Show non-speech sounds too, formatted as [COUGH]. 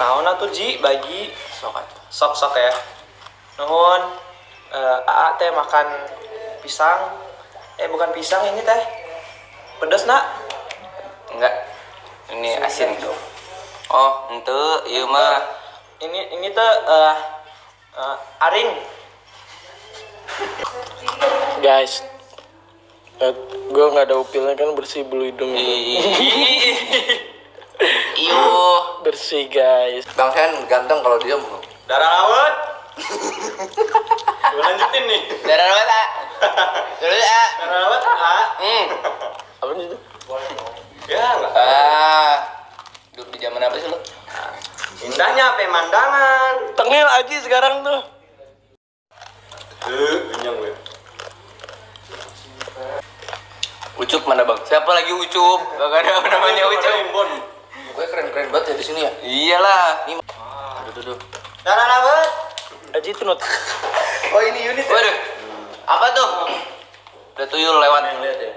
Naon atuh Ji bagi Sok sok-sok ya. Nuhun. Eh, Aa teh makan pisang. Eh bukan pisang ini teh. Pedas nak? Enggak. Ini asin. Oh, ente ieu mah Ini ini teh eh eh, aring. Guys, gue nggak ada upilnya kan bersih bulu hidung. [LAUGHS] bersih guys. Bang Sen ganteng kalau dia mau. Darah laut. Gue lanjutin nih. Darah tak? Dulu ya. Darah laut Aa. Hmm. Apa itu? Ya enggak. Ah. Hidup di zaman apa sih lu? Indahnya pemandangan. Tengil aja sekarang tuh. Eh, kenyang gue. Ucup mana bang? Siapa lagi Ucup? Gak ada namanya Ucup. Di sini ya. Iyalah. Ini Aduh, tuh, tuh. Darah laut. Aji itu not. Oh ini unit ya? Waduh. Apa tuh? Udah tuyul lewat. Lihat ya.